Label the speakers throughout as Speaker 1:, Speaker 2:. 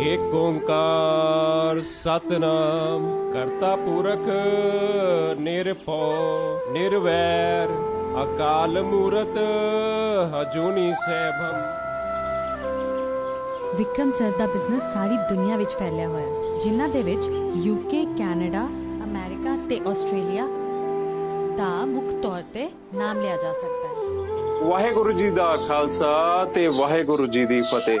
Speaker 1: ਏਕ ਓੰਕਾਰ ਸਤਨਾਮ ਕਰਤਾ ਪੁਰਖ ਨਿਰਭਉ ਨਿਰਵੈਰ ਅਕਾਲ ਮੂਰਤ ਅਜੂਨੀ ਸੈਭੰ।
Speaker 2: ਵਿਕਰਮ ਸਰ ਦਾ ਬਿਜ਼ਨਸ ਸਾਰੀ ਦੁਨੀਆ ਵਿੱਚ ਫੈਲਿਆ ਹੋਇਆ ਜਿਨ੍ਹਾਂ ਦੇ ਵਿੱਚ ਯੂਕੇ ਕੈਨੇਡਾ ਅਮਰੀਕਾ ਤੇ ਆਸਟ੍ਰੇਲੀਆ ਦਾ ਮੁੱਖ ਤੌਰ ਤੇ ਨਾਮ ਲਿਆ ਜਾ ਸਕਦਾ ਹੈ।
Speaker 3: ਵਾਹਿਗੁਰੂ ਜੀ ਦਾ ਖਾਲਸਾ ਤੇ ਵਾਹਿਗੁਰੂ ਜੀ ਦੀ ਫਤਿਹ।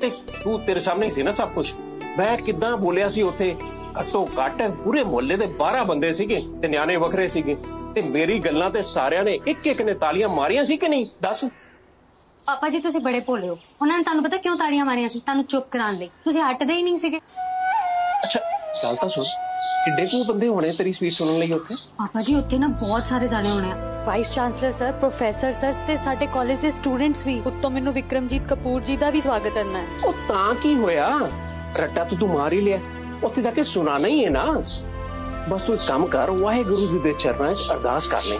Speaker 3: ਤੇ ਤੂੰ ਤੇਰੇ ਸਾਹਮਣੇ ਹੀ ਸੀ ਨਾ ਸਭ ਕੁਝ ਮੈਂ ਕਿੱਦਾਂ ਬੋਲਿਆ ਸੀ ਉੱਥੇ ਘੱਟੋ ਘੱਟ ਪੂਰੇ ਮੁਹੱਲੇ ਦੇ 12 ਬੰਦੇ ਸੀਗੇ ਤੇ ਨਿਆਣੇ ਵੱਖਰੇ ਸੀਗੇ ਤੇ ਮੇਰੀ ਗੱਲਾਂ ਤੇ ਸਾਰਿਆਂ ਨੇ ਇੱਕ ਇੱਕ ਨੇ ਤਾਲੀਆਂ ਮਾਰੀਆਂ ਸੀ ਕਿ ਨਹੀਂ ਦੱਸ
Speaker 4: ਪਾਪਾ ਜੀ ਤੁਸੀਂ ਬੜੇ ਭੋਲੇ ਹੋ ਉਹਨਾਂ ਨੇ ਤੁਹਾਨੂੰ ਪਤਾ ਕਿਉਂ ਤਾੜੀਆਂ ਮਾਰੀਆਂ ਸੀ ਤੁਹਾਨੂੰ ਚੁੱਪ ਕਰਾਉਣ ਲਈ ਤੁਸੀਂ ਹਟਦੇ ਹੀ ਨਹੀਂ ਸੀਗੇ
Speaker 3: ਅੱਛਾ ਚੱਲ ਤਾਂ ਸੁਣ ਕਿੱਡੇ ਕੁ ਬੰਦੇ ਹੋਣੇ ਤੇਰੀ ਸਪੀਚ ਸੁਣਨ ਲਈ ਉੱਥੇ
Speaker 4: ਪਾਪਾ ਜੀ ਉੱਥੇ ਨਾ ਬਹੁਤ ਸਾਰੇ ਜਾਣੇ ਹੋਣੇ ਆ
Speaker 2: Vice chancellor sir professor sir ਤੇ ਸਾਡੇ ਕਾਲਜ ਦੇ ਸਟੂਡੈਂਟਸ ਵੀ ਉੱਤੋਂ ਮੈਨੂੰ ਵਿਕਰਮਜੀਤ ਕਪੂਰ ਜੀ ਦਾ ਵੀ ਸਵਾਗਤ ਕਰਨਾ ਹੈ
Speaker 3: ਉਹ ਤਾਂ ਕੀ ਹੋਇਆ ਰੱਟਾ ਤੂੰ ਤੂੰ ਮਾਰ ਹੀ ਲਿਆ ਉੱਥੇ ਜਾ ਕੇ ਸੁਣਾਣਾ ਹੀ ਹੈ ਨਾ ਬਸ ਤੂੰ ਇੱਕ ਕੰਮ ਕਰ ਵਾਹਿਗੁਰੂ ਜੀ ਦੇ ਚਰਨਾਂ 'ਚ ਅਰਦਾਸ ਕਰ ਲੈ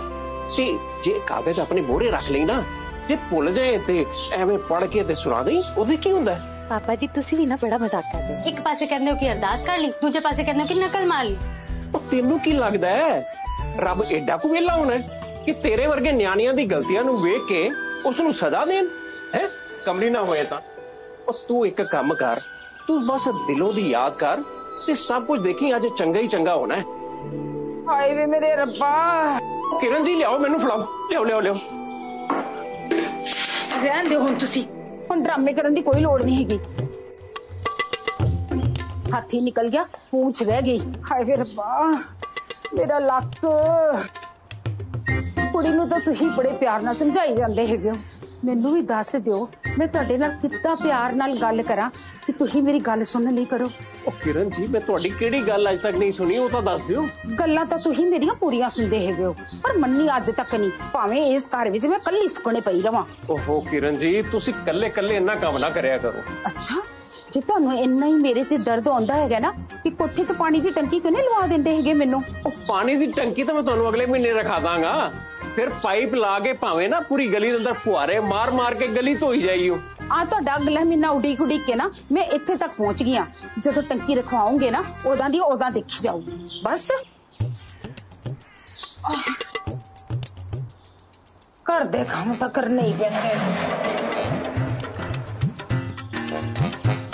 Speaker 3: ਤੇ ਜੇ ਕਾਗਜ਼ ਆਪਣੇ ਮੋਹਰੇ ਰੱਖ ਲਈ ਨਾ ਜੇ ਭੁੱਲ ਜਾਏ ਤੇ ਐਵੇਂ ਪੜ ਕੇ ਤੇ ਸੁਣਾ ਦੇਈ ਉਹਦੇ ਕੀ ਹੁੰਦਾ ਹੈ?
Speaker 2: ਪਾਪਾ ਜੀ ਤੁਸੀਂ ਵੀ ਨਾ ਬੜਾ ਮਜ਼ਾਕ ਕਰਦੇ ਹੋ
Speaker 4: ਇੱਕ ਪਾਸੇ ਕਹਿੰਦੇ ਹੋ ਕਿ ਅਰਦਾਸ ਕਰ ਲਈ ਦੂਜੇ ਪਾਸੇ ਕਹਿੰਦੇ ਹੋ ਕਿ ਨਕਲ ਮਾਰ ਲਈ
Speaker 3: ਉਹ ਤੈਨੂੰ ਕੀ ਲੱਗਦਾ ਹੈ ਰੱਬ ਐਡਾ ਕੁ ਵੇਲਾ ਹੋਣਾ ਹੈ ਕਿ ਤੇਰੇ ਵਰਗੇ ਨਿਆਣਿਆਂ ਦੀ ਗਲਤੀਆਂ ਨੂੰ ਵੇਖ ਕੇ ਉਸ ਨੂੰ ਸਜ਼ਾ ਦੇਣ ਹੈ ਕਮਲੀ ਨਾ ਹੋਏ ਤਾਂ ਉਹ ਤੂੰ ਇੱਕ ਕੰਮ ਕਰ ਤੂੰ ਬਸ ਦਿਲੋਂ ਦੀ ਯਾਦ ਕਰ ਤੇ ਸਭ ਕੁਝ ਦੇਖੀ ਅੱਜ ਚੰਗਾ ਹੀ ਚੰਗਾ ਹੋਣਾ ਹੈ
Speaker 5: ਹਾਏ ਵੇ ਮੇਰੇ ਰੱਬਾ
Speaker 3: ਕਿਰਨ ਜੀ ਲਿਆਓ ਮੈਨੂੰ ਫੜਾਓ ਲਿਆਓ ਲਿਆਓ ਲਿਆਓ
Speaker 5: ਰਹਿਣ ਦਿਓ ਹੁਣ ਤੁਸੀਂ ਹੁਣ ਡਰਾਮੇ ਕਰਨ ਦੀ ਕੋਈ ਲੋੜ ਨਹੀਂ ਹੈਗੀ ਹਾਥੀ ਨਿਕਲ ਗਿਆ ਪੂੰਛ ਰਹਿ ਗਈ ਹਾਏ ਵੇ ਰੱਬਾ ਮੇਰਾ ਲੱਕ ਕੁੜੀ ਨੂੰ ਤਾਂ ਤੁਸੀਂ ਬੜੇ ਪਿਆਰ ਨਾਲ ਸਮਝਾਈ ਜਾਂਦੇ ਹੈਗੇ ਹੋ ਮੈਨੂੰ ਵੀ ਦੱਸ ਦਿਓ ਮੈਂ ਤੁਹਾਡੇ ਨਾਲ ਕਿੱਦਾਂ ਪਿਆਰ ਨਾਲ ਗੱਲ ਕਰਾਂ ਕਿ ਤੁਸੀਂ ਮੇਰੀ ਗੱਲ ਸੁਣਨ ਲਈ ਕਰੋ
Speaker 3: ਉਹ ਕਿਰਨ ਜੀ ਮੈਂ ਤੁਹਾਡੀ ਕਿਹੜੀ ਗੱਲ ਅੱਜ ਤੱਕ ਨਹੀਂ ਸੁਣੀ ਉਹ ਤਾਂ ਦੱਸ ਦਿਓ
Speaker 5: ਗੱਲਾਂ ਤਾਂ ਤੁਸੀਂ ਮੇਰੀਆਂ ਪੂਰੀਆਂ ਸੁਣਦੇ ਹੈਗੇ ਹੋ ਪਰ ਮੰਨੀ ਅੱਜ ਤੱਕ ਨਹੀਂ ਭਾਵੇਂ ਇਸ ਘਰ ਵਿੱਚ ਮੈਂ ਕੱਲੀ ਸੁਕਣੇ ਪਈ ਰਵਾਂ
Speaker 3: ਓਹੋ ਕਿਰਨ ਜੀ ਤੁਸੀਂ ਕੱਲੇ ਕੱਲੇ ਇੰਨਾ ਕੰਮ ਨਾ ਕਰਿਆ ਕਰੋ
Speaker 5: ਅੱਛਾ ਜੇ ਤੁਹਾਨੂੰ ਇੰਨਾ ਹੀ ਮੇਰੇ ਤੇ ਦਰਦ ਆਉਂਦਾ ਹੈਗਾ ਨਾ ਕਿ ਕੋਠੇ ਤੇ ਪਾਣੀ ਦੀ ਟੰਕੀ ਕਿਉਂ ਨਹੀਂ ਲਵਾ ਦਿੰਦੇ ਹੈਗੇ ਮੈਨੂੰ
Speaker 3: ਉਹ ਪਾਣੀ ਦੀ ਟੰਕੀ ਤਾਂ ਮੈਂ ਤੁਹਾਨੂੰ ਅਗਲੇ ਮਹੀਨੇ ਰਖਾ ਦਾਂਗਾ ਫਿਰ ਪਾਈਪ ਲਾ ਕੇ ਭਾਵੇਂ ਨਾ ਪੂਰੀ ਗਲੀ ਦੇ ਅੰਦਰ ਫੁਹਾਰੇ ਮਾਰ ਮਾਰ ਕੇ ਗਲੀ ਧੋਈ ਜਾਈਓ
Speaker 5: ਆ ਤੁਹਾਡਾ ਅਗਲਾ ਮਹੀਨਾ ਉਡੀਕ ਉਡੀਕ ਕੇ ਨਾ ਮੈਂ ਇੱਥੇ ਤੱਕ ਪਹੁੰਚ ਗਈ ਹਾਂ ਜਦੋਂ ਟੰਕੀ ਰਖਵਾਉਂਗੇ ਨਾ ਉਦਾਂ ਦੀ ਉਦਾਂ ਦੇਖੀ ਜਾਊਗੀ ਬਸ ਆਹ। ਘਰ ਦੇ ਕੰਮ ਤਾਂ ਕਰਨੇ ਹੀ ਪੈਣਗੇ ਉਹ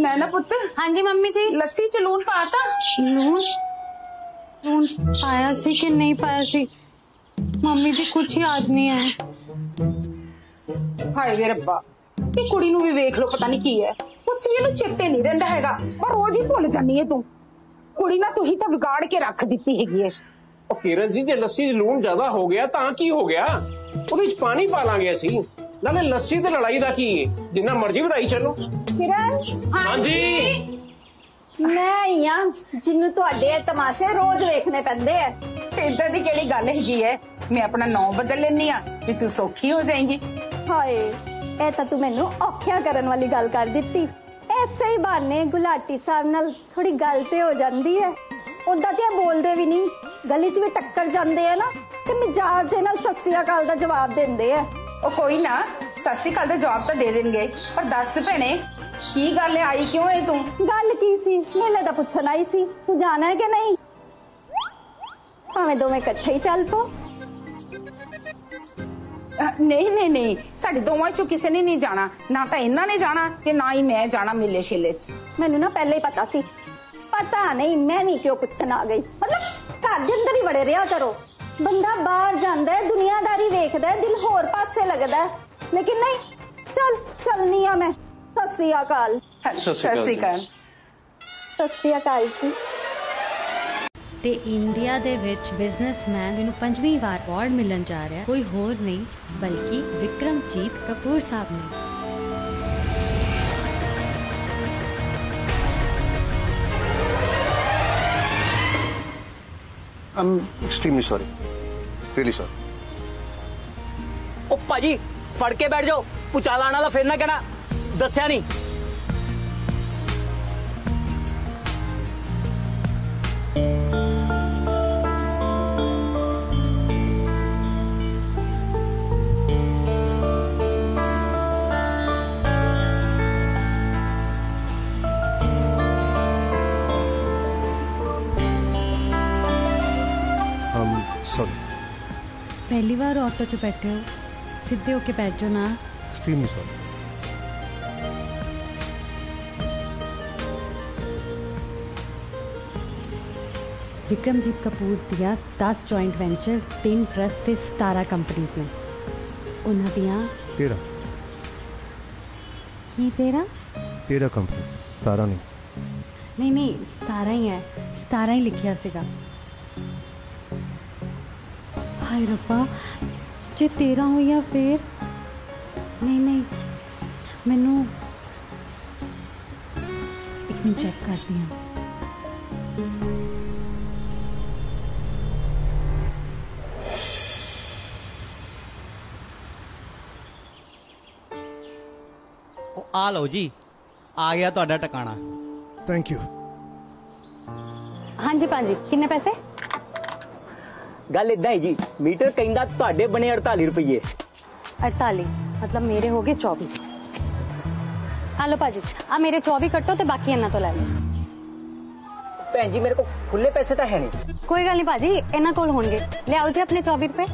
Speaker 5: ਨੈਣਾ ਪੁੱਤ
Speaker 4: ਹਾਂਜੀ ਮੰਮੀ ਜੀ
Speaker 5: ਲੱਸੀ ਚ ਲੂਣ ਪਾਤਾ
Speaker 4: ਲੂਣ ਲੂਣ ਪਾਇਆ ਸੀ ਕਿ ਨਹੀਂ ਪਾਇਆ ਸੀ ਮੰਮੀ ਜੀ ਕੁਝ ਯਾਦ ਨਹੀਂ ਹੈ
Speaker 5: ਹਾਏ ਵੇ ਰੱਬਾ ਇਹ ਕੁੜੀ ਨੂੰ ਵੀ ਵੇਖ ਲਓ ਪਤਾ ਨਹੀਂ ਕੀ ਹੈ ਕੁਛ ਵੀ ਇਹਨੂੰ ਚੇਤੇ ਨਹੀਂ ਰਹਿੰਦਾ ਹੈਗਾ ਪਰ ਰੋਜ਼ ਹੀ ਭੁੱਲ ਜਾਂਦੀ ਹੈ ਤੂੰ ਕੁੜੀ ਨਾ ਤੂੰ ਹੀ ਤਾਂ ਵਿਗਾੜ ਕੇ ਰੱਖ ਦਿੱਤੀ ਹੈਗੀ ਏ
Speaker 3: ਉਹ ਕਿਰਨ ਜੀ ਜੇ ਲੱਸੀ 'ਚ ਲੂਣ ਜ਼ਿਆਦਾ ਹੋ ਗਿਆ ਤਾਂ ਕੀ ਹੋ ਗਿਆ ਉਹਦੇ 'ਚ ਪਾਣੀ ਪਾ ਲਾਂਗੇ ਅਸੀਂ ਨਾਲੇ ਲੱਸੀ ਤੇ ਲੜਾਈ ਦਾ ਕੀ ਹੈ ਜਿੰਨਾ ਮਰਜ਼ੀ ਵਧਾਈ ਚੱਲੋ
Speaker 6: ਕਿਰਨ
Speaker 3: ਹਾਂਜੀ
Speaker 6: ਮੈਂ ਹੀ ਆ ਜਿਹਨੂੰ ਤੁਹਾਡੇ ਇਹ ਤਮਾਸ਼ੇ ਰੋਜ਼ ਵੇਖਣੇ ਪੈਂਦੇ ਆ
Speaker 5: ਇਦਾਂ ਦੀ ਕਿਹੜੀ ਗੱਲ ਹੈਗੀ ਏ ਮੈਂ ਆਪਣਾ ਨਾਂ ਬਦਲ ਲੈਣੀ ਆ ਕਿ ਤੂੰ ਸੌਖੀ ਹੋ ਜਾਏਂਗੀ
Speaker 6: ਹਾਏ ਇਹ ਤਾਂ ਤੂੰ ਮੈਨੂੰ ਔਖਿਆ ਕਰਨ ਵਾਲੀ ਗੱਲ ਕਰ ਦਿੱਤੀ ਐਸੇ ਹੀ ਬਹਾਨੇ ਗੁਲਾਟੀ ਸਾਹਿਬ ਨਾਲ ਥੋੜੀ ਗੱਲ ਤੇ ਹੋ ਜਾਂਦੀ ਹੈ ਉਦਾਂ ਤੇ ਇਹ ਬੋਲਦੇ ਵੀ ਨਹੀਂ ਗਲੀ 'ਚ ਵੀ ਟੱਕਰ ਜਾਂਦੇ ਆ ਨਾ ਤੇ ਮਿਜਾਜ ਦੇ ਨਾਲ ਸਤਿ ਸ੍ਰੀ ਅਕਾਲ ਦਾ ਜਵਾਬ ਦਿੰਦੇ ਆ
Speaker 5: ਉਹ ਕੋਈ ਨਾ ਸਤਿ ਸ਼੍ਰੀ ਅਕਾਲ ਦਾ ਜਵਾਬ ਤਾਂ ਦੇ ਦੇਣਗੇ ਪਰ ਦੱਸ ਭੈਣੇ ਕੀ ਗੱਲ ਹੈ ਆਈ ਕਿਉਂ ਹੈ ਤੂੰ
Speaker 6: ਗੱਲ ਕੀ ਸੀ ਮੇਲੇ ਦਾ ਪੁੱਛਣ ਆਈ ਸੀ ਤੂੰ ਜਾਣਾ ਹੈ ਕਿ ਨਹੀਂ ਭਾਵੇਂ ਦੋਵੇਂ ਇਕੱਠੇ ਹੀ ਚੱਲ ਪੋ
Speaker 5: ਅਹ, ਨਹੀਂ ਨਹੀਂ ਨਹੀਂ ਸਾਡੇ ਦੋਵਾਂ ਚੋਂ ਕਿਸੇ ਨੇ ਨਹੀਂ ਜਾਣਾ ਨਾ ਤਾਂ ਇਹਨਾਂ ਨੇ ਜਾਣਾ ਤੇ ਨਾ ਹੀ ਮੈਂ ਜਾਣਾ ਮੇਲੇ ਛੇਲੇ 'ਚ
Speaker 6: ਮੈਨੂੰ ਨਾ ਪਹਿਲੇ ਹੀ ਪਤਾ ਸੀ ਪਤਾ ਨਹੀਂ ਮੈਂ ਵੀ ਕਿਉਂ ਪੁੱਛਣ ਆ ਗਈ ਮਤਲਬ ਘਰ ਦੇ ਅੰਦਰ ਹੀ ਬੜੇ ਰਿਹਾ ਕਰੋ ਬੰਦਾ ਬਾਹਰ ਜਾਂਦਾ ਹੈ ਦੁਨੀਆਦਾਰੀ ਵੇਖਦਾ ਹੈ ਦਿਲ ਹੋਰ ਪਾਸੇ ਲੱਗਦਾ ਹੈ ਲੇਕਿਨ ਨਹੀਂ ਚੱਲ ਚੱਲਨੀ ਆ ਮੈਂ ਸਤਿ ਸ੍ਰੀ ਅਕਾਲ
Speaker 3: ਸਤਿ ਸ਼੍ਰੀ ਅਕਾਲ ਜੀ।
Speaker 6: ਸਤਿ ਸ੍ਰੀ ਅਕਾਲ ਜੀ
Speaker 2: ਤੇ ਇੰਡੀਆ ਦੇ ਵਿੱਚ ਬਿਜ਼ਨਸਮੈਨ ਨੂੰ ਪੰਜਵੀਂ ਵਾਰ ਅਵਾਰਡ ਮਿਲਣ ਜਾ ਰਿਹਾ ਕੋਈ ਹੋਰ ਨਹੀਂ ਬਲਕਿ ਵਿਕਰਮਜੀਤ ਕਪੂਰ ਸਾਹਿਬ ਨੇ
Speaker 7: I'm extremely sorry. Really sorry.
Speaker 8: ਉਹ ਭਾਜੀ ਫੜ ਕੇ ਬੈਠ ਜਾਓ ਪੁਚਾਲਾ ਆਣਾ ਦਾ ਫਿਰ ਨਾ ਕਹਿਣਾ ਦੱਸਿਆ ਨਹੀਂ
Speaker 2: ਪਹਿਲੀ ਵਾਰ ਆਟੋ 'ਚ ਬੈਠੇ ਹੋ ਸਿੱਧੇ ਹੋ ਕੇ ਬੈਠ ਜਾਓ ਨਾ
Speaker 7: Extremely sorry.
Speaker 2: ਵਿਕਰਮਜੀਤ ਕਪੂਰ ਦੀਆਂ 10 ਜੁਆਇੰਟ ਵੈਂਚਰ 3 ਟਰਸਟ ਤੇ 17 ਕੰਪਨੀਆਂ ਨੇ ਉਹਨਾਂ ਦੀਆਂ
Speaker 7: तेरा
Speaker 2: ਕੀ ਤੇਰਾ
Speaker 7: तेरा कंपनी तारा नहीं
Speaker 2: ਨਹੀਂ ਨਹੀਂ 17 ਹੀ ਹੈ 17 ਹੀ ਲਿਖਿਆ ਸੀਗਾ हाय रब्बा जे तेरा हो या फिर? नहीं नहीं मैनू एक मिनट चेक कर
Speaker 8: हूँ। आ लो जी आ गया तो टिकाणा।
Speaker 7: थैंक यू
Speaker 4: हाँ जी पाजी किन्ने पैसे?
Speaker 8: ਗੱਲ ਇਦਾਂ ਹੈ ਜੀ ਮੀਟਰ ਕਹਿੰਦਾ ਤੁਹਾਡੇ ਬਣੇ 48 ਰੁਪਏ
Speaker 4: 48 ਮਤਲਬ ਮੇਰੇ ਹੋ ਗਏ 24 ਹਲੋ ਭਾਜੀ ਆ ਮੇਰੇ 24 ਕੱਟੋ ਤੇ ਬਾਕੀ ਇਹਨਾਂ ਤੋਂ ਲੈ ਲਓ
Speaker 8: ਭੈਣ ਜੀ ਮੇਰੇ ਕੋਲ ਖੁੱਲੇ ਪੈਸੇ ਤਾਂ ਹੈ ਨਹੀਂ
Speaker 4: ਕੋਈ ਗੱਲ ਨਹੀਂ ਭਾਜੀ ਇਹਨਾਂ ਕੋਲ ਹੋਣਗੇ ਲਿਆਓ ਜੀ ਆਪਣੇ 24 ਰੁਪਏ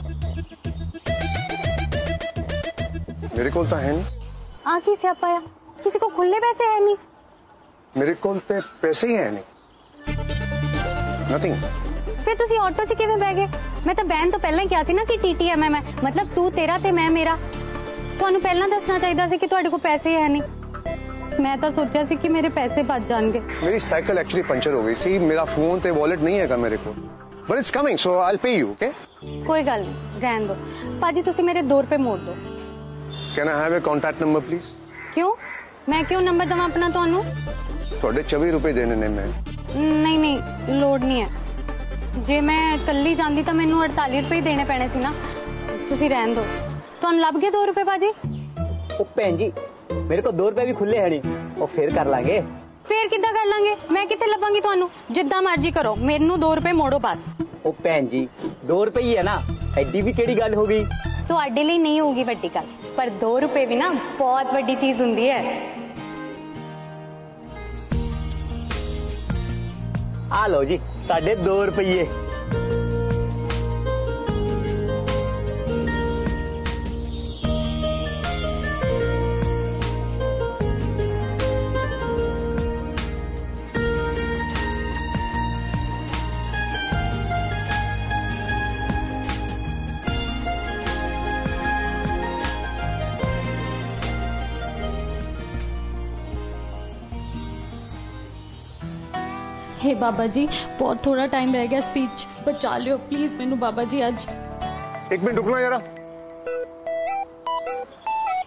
Speaker 7: मेरे को तो है नहीं
Speaker 4: ਆ ਕੀ ਸਿਆਪਾ ਆ ਕਿਸੇ ਕੋ ਖੁੱਲੇ ਪੈਸੇ ਹੈ ਨਹੀਂ
Speaker 7: मेरे को ते पैसे ही है नहीं नथिंग
Speaker 4: ਫਿਰ ਤੁਸੀਂ ਆਟੋ 'ਚ ਕਿਵੇਂ ਬਹਿ ਗਏ ਮੈਂ ਤਾਂ ਬੈਨ ਤੋਂ ਪਹਿਲਾਂ ਹੀ ਕਿਹਾ ਸੀ ਨਾ ਕਿ ਟੀਟੀਐਮਐਮ ਹੈ ਮਤਲਬ ਤੂੰ ਤੇਰਾ ਤੇ ਮੈਂ ਮੇਰਾ ਤੁਹਾਨੂੰ ਪਹਿਲਾਂ ਦੱਸਣਾ ਚਾਹੀਦਾ ਸੀ ਕਿ ਤੁਹਾਡੇ ਕੋਲ ਪੈਸੇ ਹੈ ਨਹੀਂ ਮੈਂ ਤਾਂ ਸੋਚਿਆ ਸੀ ਕਿ ਮੇਰੇ ਪੈਸੇ ਬਚ ਜਾਣਗੇ
Speaker 7: ਮੇਰੀ ਸਾਈਕਲ ਐਕਚੁਅਲੀ ਪੰਚਰ ਹੋ ਗਈ ਸੀ ਮੇਰਾ ਫੋਨ ਤੇ ਵਾਲਟ ਨਹੀਂ ਹੈਗਾ ਮੇਰੇ ਕੋਲ but it's coming so I'll pay you okay
Speaker 4: ਕੋਈ ਗੱਲ ਨਹੀਂ ਰਹਿਣ ਦਿਓ ਪਾਜੀ ਤੁਸੀਂ ਮੇਰੇ 2 ਰੁਪਏ ਮੋੜ ਦਿਓ
Speaker 7: can I have a contact number please
Speaker 4: ਕਿਉਂ ਮੈਂ ਕਿਉਂ ਨੰਬਰ ਦਵਾਂ ਆਪਣਾ ਤੁਹਾਨੂੰ
Speaker 7: ਤੁਹਾਡੇ 24 ਰੁਪਏ ਦੇਣੇ ਨੇ ਮੈਂ
Speaker 4: ਨਹੀਂ ਨਹੀਂ ਲੋਡ ਨਹੀਂ ਹੈ ਜੇ ਮੈਂ ਇਕੱਲੀ ਜਾਂਦੀ ਤਾਂ ਮੈਨੂੰ 48 ਰੁਪਏ ਹੀ ਦੇਣੇ ਪੈਣੇ ਸੀ ਨਾ ਤੁਸੀਂ ਰਹਿਣ ਦਿਓ ਤੁਹਾਨੂੰ ਲੱਭ ਗਏ 2 ਰੁਪਏ ਭਾਜੀ
Speaker 8: ਉਹ ਭੈਣ ਜੀ ਮੇਰੇ ਕੋਲ 2 ਰੁਪਏ ਵੀ ਖੁੱਲੇ ਹੈ ਨਹੀਂ ਉਹ ਫੇਰ ਕਰ ਲਾਂਗੇ
Speaker 4: ਫੇਰ ਕਿੱਦਾਂ ਕਰ ਲਾਂਗੇ ਮੈਂ ਕਿੱਥੇ ਲੱਭਾਂਗੀ ਤੁਹਾਨੂੰ ਜਿੱਦਾਂ ਮਰਜ਼ੀ ਕਰੋ ਮੈਨੂੰ 2 ਰੁਪਏ ਮੋੜੋ ਬਸ
Speaker 8: ਉਹ ਭੈਣ ਜੀ 2 ਰੁਪਏ ਹੀ ਹੈ ਨਾ ਐਡੀ ਵੀ ਕਿਹੜੀ ਗੱਲ ਹੋ ਗਈ
Speaker 4: ਤੁਹਾਡੇ ਲਈ ਨਹੀਂ ਹੋਊਗੀ ਵੱਡੀ ਗੱਲ ਪਰ 2 ਰੁਪਏ ਵੀ ਨਾ ਬਹੁਤ ਵੱਡੀ ਚੀਜ਼ ਹੁੰਦੀ ਹੈ
Speaker 8: ਆ ਲਓ ਜੀ ਸਾਡੇ 2 ਰੁਪਏ
Speaker 2: हे बाबा जी बहुत थोड़ा टाइम रह गया स्पीच बचा लियो प्लीज मैनू बाबा जी आज
Speaker 7: एक मिनट रुकना जरा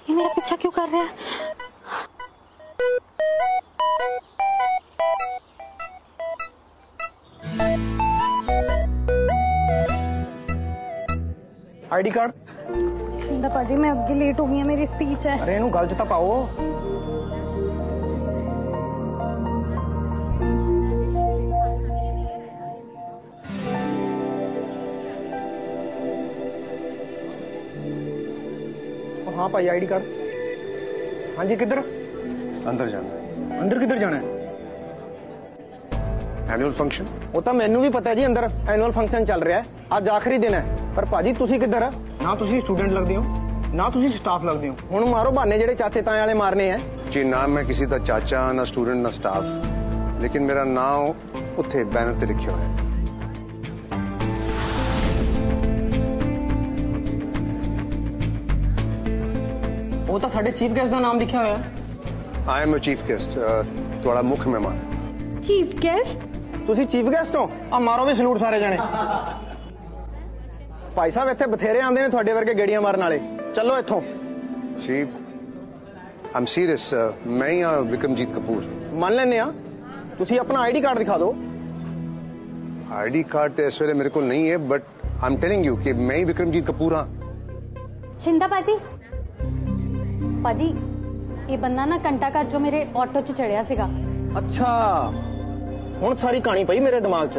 Speaker 4: ये मेरा पीछा क्यों कर रहा है
Speaker 9: ਆਈਡੀ ਕਾਰਡ
Speaker 4: शिंदा पाजी मैं अगे लेट हो गई मेरी स्पीच है
Speaker 9: ਅਰੇ ਇਹਨੂੰ ਗੱਲ 'ਚ ਤਾਂ ਪਾਓ ਉਹ ਹਾਂ ਭਾਈ ਆਈਡੀ ਕਾਰਡ ਹਾਂਜੀ ਕਿੱਧਰ
Speaker 7: अंदर जाना है
Speaker 9: ਅੰਦਰ ਕਿੱਧਰ ਜਾਣਾ ਹੈ
Speaker 7: एनुअल फंक्शन
Speaker 9: ਉਹ ਤਾਂ ਮੈਨੂੰ ਵੀ ਪਤਾ ਹੈ ਜੀ ਅੰਦਰ ਐਨੂਅਲ ਫੰਕਸ਼ਨ ਚੱਲ ਰਿਹਾ ਹੈ ਅੱਜ ਆਖਰੀ ਦਿਨ ਹੈ ਪਰ ਭਾਜੀ ਤੁਸੀਂ ਕਿੱਧਰ ਆ ਨਾ ਤੁਸੀਂ ਸਟੂਡੈਂਟ ਲੱਗਦੇ ਹੋ ਨਾ ਤੁਸੀਂ ਸਟਾਫ ਲੱਗਦੇ ਹੋ ਹੁਣ ਮਾਰੋ ਬਹਾਨੇ ਜਿਹੜੇ ਚਾਚੇ ਤਾਏ ਵਾਲੇ ਮਾਰਨੇ ਆ
Speaker 7: जी नाम मैं किसी का चाचा ना स्टूडेंट ना स्टाफ लेकिन मेरा नाम उत्थे बैनर ते लिखा हुआ है
Speaker 9: ਉਹ ਤਾਂ ਸਾਡੇ ਚੀਫ ਗੈਸਟ ਦਾ ਨਾਮ ਲਿਖਿਆ ਹੋਇਆ ਹੈ
Speaker 7: आई एम चीफ गेस्ट थोड़ा मुख्य मेहमान
Speaker 4: चीफ गेस्ट
Speaker 9: ਤੁਸੀਂ ਚੀਫ ਗੈਸਟ ਹੋ ਆ ਮਾਰੋ ਵੀ ਸਲੂਟ ਸਾਰੇ ਜਣੇ ਭਾਈ ਸਾਹਿਬ ਇੱਥੇ ਬਥੇਰੇ ਆਉਂਦੇ ਨੇ ਤੁਹਾਡੇ ਵਰਗੇ ਗੇੜੀਆਂ ਮਾਰਨ ਵਾਲੇ ਚੱਲੋ ਇੱਥੋਂ
Speaker 7: जी आई एम सीरियस मैं ही हाँ विक्रमजीत कपूर
Speaker 9: ਮੰਨ ਲੈਨੇ ਆ ਤੁਸੀਂ ਆਪਣਾ ਆਈਡੀ ਕਾਰਡ ਦਿਖਾ ਦਿਓ
Speaker 7: आईडी कार्ड तो इस वेले मेरे को नहीं है but I am telling you कि मैं ही विक्रमजीत कपूर हाँ
Speaker 4: शिंदा पाजी ਪਾਜੀ ਇਹ ਬੰਦਾ ਨਾ ਘੰਟਾ ਘਰ ਚੋਂ ਮੇਰੇ ਆਟੋ 'ਚ ਚੜਿਆ ਸੀਗਾ
Speaker 9: ਅੱਛਾ ਹੁਣ ਸਾਰੀ ਕਹਾਣੀ ਪਈ ਮੇਰੇ ਦਿਮਾਗ 'ਚ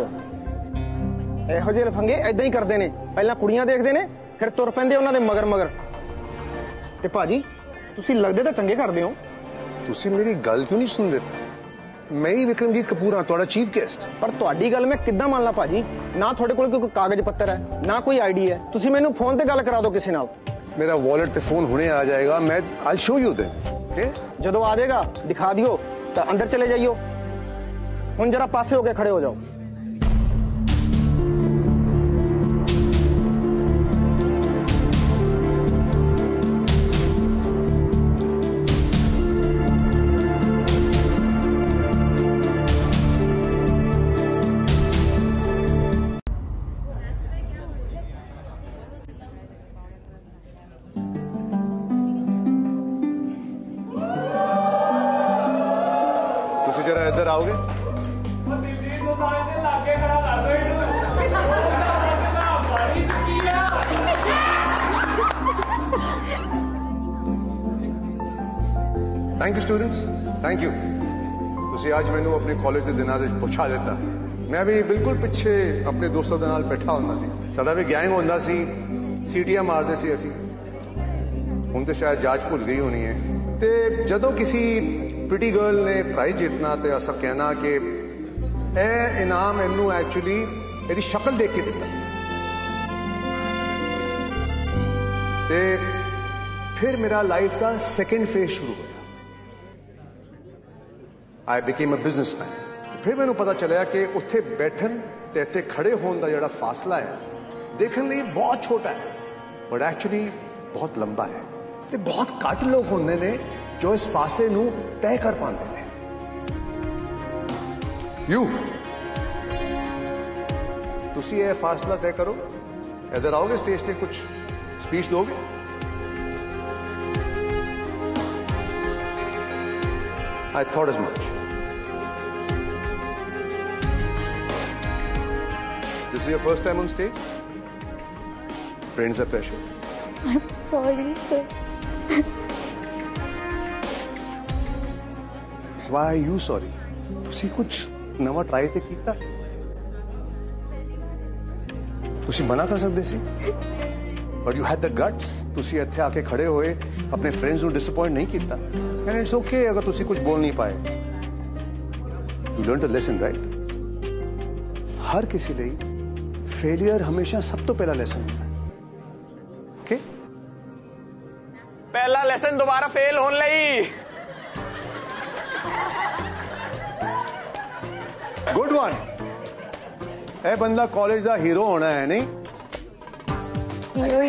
Speaker 9: ਇਹੋ ਜਿਹੇ ਲਫੰਗੇ ਐਦਾਂ ਹੀ ਕਰਦੇ ਨੇ ਪਹਿਲਾਂ ਕੁੜੀਆਂ ਦੇਖਦੇ ਨੇ ਫਿਰ ਤੁਰ ਪੈਂਦੇ ਉਹਨਾਂ ਦੇ ਮਗਰ ਮਗਰ ਤੇ ਭਾਜੀ ਤੁਸੀਂ ਲੱਗਦੇ ਤਾਂ ਚੰਗੇ ਕਰਦੇ ਹੋ
Speaker 7: ਤੁਸੀਂ ਮੇਰੀ ਗੱਲ ਕਿਉਂ ਨਹੀਂ ਸੁਣਦੇ ਮੈਂ ਹੀ ਵਿਕਰਮਜੀਤ ਕਪੂਰ ਹਾਂ ਤੁਹਾਡਾ ਚੀਫ ਗੈਸਟ
Speaker 9: ਪਰ ਤੁਹਾਡੀ ਗੱਲ ਮੈਂ ਕਿੱਦਾਂ ਮੰਨ ਲਾਂ ਭਾਜੀ ਨਾ ਤੁਹਾਡੇ ਕੋਲ ਕੋਈ ਕਾਗਜ਼ ਪੱਤਰ ਹੈ ਨਾ ਕੋਈ ਆਈਡੀ ਹੈ ਤੁਸੀਂ ਮੈਨੂੰ ਫੋਨ ਤੇ ਗੱਲ ਕਰਾ ਦਿਓ ਕਿਸੇ ਨਾਲ
Speaker 7: मेरा वॉलेट पे फोन होने आ जाएगा मैं I show you then okay
Speaker 9: ਜਦੋਂ ਆ ਜਾਏਗਾ ਦਿਖਾ ਦਿਓ ਤਾਂ ਅੰਦਰ ਚਲੇ ਜਾਈਓ ਹੁਣ ਜਰਾ ਪਾਸੇ ਹੋ ਕੇ ਖੜੇ ਹੋ ਜਾਓ
Speaker 7: ਥੈਂਕ ਯੂ ਤੁਸੀਂ ਅੱਜ ਮੈਨੂੰ ਆਪਣੇ ਕਾਲਜ ਦੇ ਦਿਨਾਂ ਵਿੱਚ ਪਹੁੰਚਾ ਦਿੱਤਾ ਮੈਂ ਵੀ ਬਿਲਕੁਲ ਪਿੱਛੇ ਆਪਣੇ ਦੋਸਤਾਂ ਦੇ ਨਾਲ ਬੈਠਾ ਹੁੰਦਾ ਸੀ ਸਾਡਾ ਵੀ ਗੈਂਗ ਹੁੰਦਾ ਸੀ ਸੀਟੀਆਂ ਮਾਰਦੇ ਸੀ ਅਸੀਂ ਹੁਣ ਤੇ ਸ਼ਾਇਦ ਜਾਂਚ ਭੁੱਲ ਗਈ ਹੋਣੀ ਹੈ ਤੇ ਜਦੋਂ ਕਿਸੇ ਪ੍ਰੀਟੀ ਗਰਲ ਨੇ ਪ੍ਰਾਈਜ਼ ਜਿੱਤਣਾ ਤੇ ਅਸਾਂ ਕਹਿਣਾ ਕਿ ਇਹ ਇਨਾਮ ਇਹਨੂੰ ਐਕਚੁਅਲੀ ਇਹਦੀ ਸ਼ਕਲ ਦੇਖ ਕੇ ਦਿੱਤਾ ਤੇ ਫਿਰ ਮੇਰਾ ਲਾਈਫ ਦਾ ਸੈਕੰਡ ਫੇਜ਼ ਸ਼ੁਰੂ ਹੋਇਆ ਆਈ ਬਿਕੇਮ ਅ ਬਿਜ਼ਨਸਮੈਨ ਫਿਰ ਮੈਨੂੰ ਪਤਾ ਚੱਲਿਆ ਕਿ ਉੱਥੇ ਬੈਠਣ ਤੇ ਇੱਥੇ ਖੜੇ ਹੋਣ ਦਾ ਜਿਹੜਾ ਫਾਸਲਾ ਹੈ ਦੇਖਣ ਲਈ ਬਹੁਤ ਛੋਟਾ ਹੈ ਬਟ ਐਕਚੁਅਲੀ ਬਹੁਤ ਲੰਬਾ ਹੈ ਤੇ ਬਹੁਤ ਘੱਟ ਲੋਕ ਹੁੰਦੇ ਨੇ ਜੋ ਇਸ ਫਾਸਲੇ ਨੂੰ ਤੈਅ ਕਰ ਪਾਉਂਦੇ ਨੇ ਯੂ ਤੁਸੀਂ ਇਹ ਫਾਸਲਾ ਤੈਅ ਕਰੋ ਇਧਰ ਆਓਗੇ ਸਟੇਜ ਤੇ ਕੁਝ ਸਪੀਚ ਦੋਗੇ I thought as much. This is your first time on stage? Friends are pressure.
Speaker 4: I'm sorry, sir.
Speaker 7: Why are you sorry? ਤੁਸੀਂ ਕੁਝ ਨਵਾਂ ਟਰਾਈ ਤੇ ਕੀਤਾ ਤੁਸੀਂ ਮਨਾ ਕਰ ਸਕਦੇ ਸੀ but you had the guts ਤੁਸੀਂ ਇੱਥੇ ਆ ਕੇ ਖੜੇ ਹੋਏ ਆਪਣੇ ਫਰੈਂਡਸ ਨੂੰ ਡਿਸਪਾਇੰਟ ਨਹੀਂ ਕੀਤਾ ਐਂਡ ਇਟਸ ਓਕੇ ਅਗਰ ਤੁਸੀਂ ਕੁਝ ਬੋਲ ਨਹੀਂ ਪਾਏ you learned a lesson right ਹਰ ਕਿਸੇ ਲਈ फेलियर हमेशा सब तो पहला
Speaker 9: लेसन होता है। के? पहला लेसन
Speaker 7: दोबारा फेल होने लगी। गुड वन ए बंदा कॉलेज का
Speaker 4: हीरो होना है नहीं?
Speaker 7: Hero